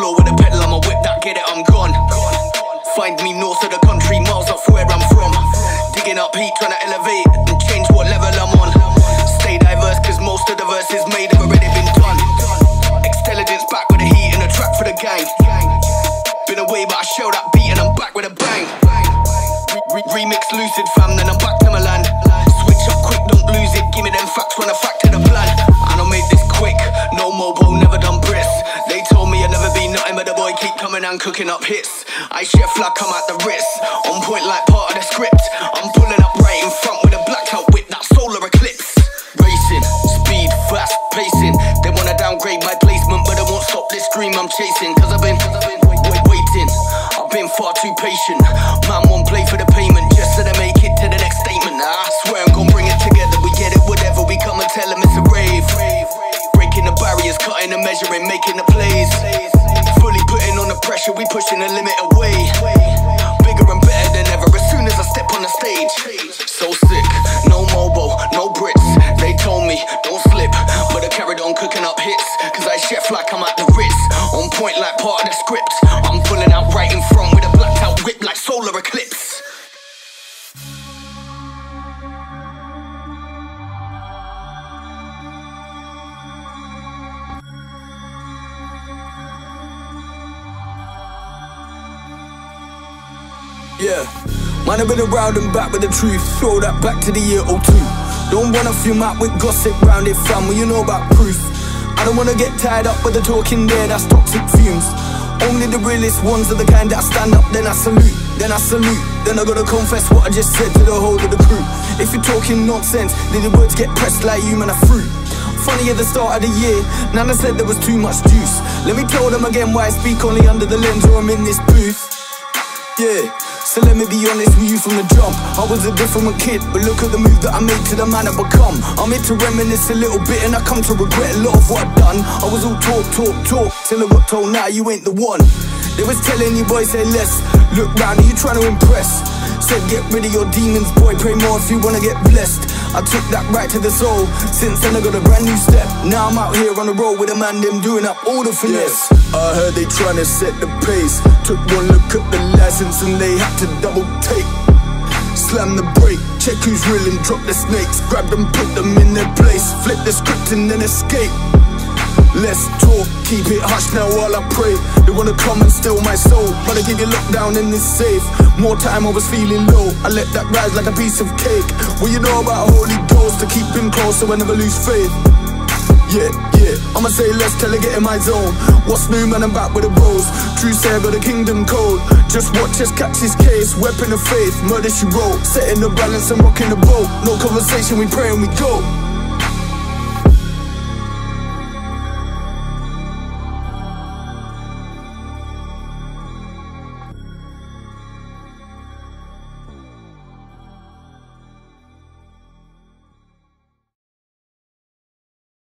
floor with a pedal on my whip, that get it, I'm gone. Find me north of the country, miles off where I'm from. Digging up heat, trying to elevate and change what level I'm on. Stay diverse, cause most of the verses made have already been done. Intelligence back with the heat and a track for the gang. Been away, but I show that beat and I'm back with a bang. Re- remix lucid fam, then I'm back to Milan. And cooking up hits. I chef like I'm at the Ritz, on point like part of the script. I'm pulling up right in front with a blackout whip, that solar eclipse. Racing, speed, fast pacing. They wanna downgrade my placement, but I won't stop this dream I'm chasing. Cause I've been, wait, wait, waiting. I've been far too patient. Pushing the limit away. Bigger and better than ever as soon as I step on the stage. So sick, no mobile, no Brits. They told me, don't slip, but I carried on cooking up hits. Cause I chef like I'm at the Ritz. On point like part of the script. I'm pulling out right in Yeah, man, I've been around and back with the truth. Throw that back to the year 02. Don't wanna fume out with gossip round it, fam. Well, you know about proof. I don't wanna get tied up with the talking there, that's toxic fumes. Only the realest ones are the kind that I stand up, then I salute, then I salute. Then I gotta confess what I just said to the whole of the crew. If you're talking nonsense, then the words get pressed like you, man, a fruit. Funny at the start of the year, Nana said there was too much juice. Let me tell them again why I speak only under the lens or I'm in this booth. Yeah, so let me be honest with you from the jump. I was a different kid, but look at the move that I made to the man I become. I'm here to reminisce a little bit, and I come to regret a lot of what I've done. I was all talk, talk, talk, till I got told, nah, you ain't the one. They was telling you boys, say less. Look round, are you trying to impress? Said get rid of your demons, boy, pray more if you wanna get blessed. I took that right to the soul. Since then I got a brand new step. Now I'm out here on the road with a man, them doing up all the finesse. Yeah. I heard they tryna set the pace. Took one look at the license and they had to double take. Slam the brake, check who's real and drop the snakes. Grab them, put them in their place. Flip the script and then escape. Let's talk, keep it hush now while I pray. They wanna come and steal my soul, but I give you lockdown and it's safe. More time I was feeling low, I let that rise like a piece of cake. What you know about Holy Ghost to keep him close so I never lose faith. Yeah, yeah, I'ma say less till I get in my zone. What's new, man? I'm back with the bros. True say got a kingdom code. Just watch us catch his case. Weapon of faith, murder she wrote. Setting the balance and rocking the boat. No conversation, we pray and we go.